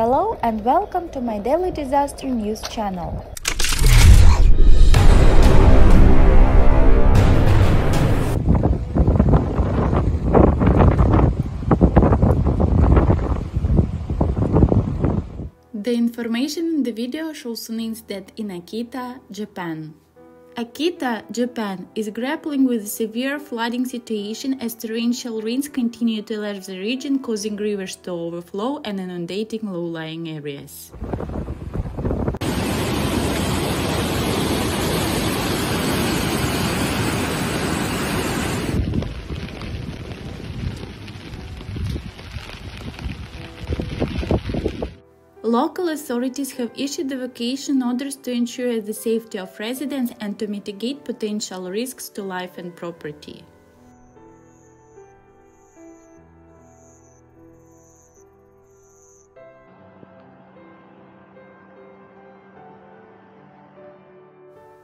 Hello and welcome to my daily disaster news channel. The information in the video shows an incident in Akita, Japan. Akita, Japan, is grappling with a severe flooding situation as torrential rains continue to lash the region, causing rivers to overflow and inundating low-lying areas. Local authorities have issued evacuation orders to ensure the safety of residents and to mitigate potential risks to life and property.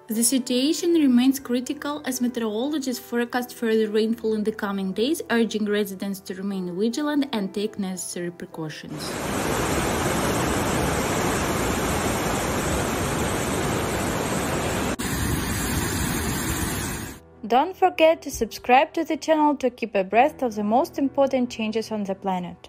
The situation remains critical as meteorologists forecast further rainfall in the coming days, urging residents to remain vigilant and take necessary precautions. Don't forget to subscribe to the channel to keep abreast of the most important changes on the planet.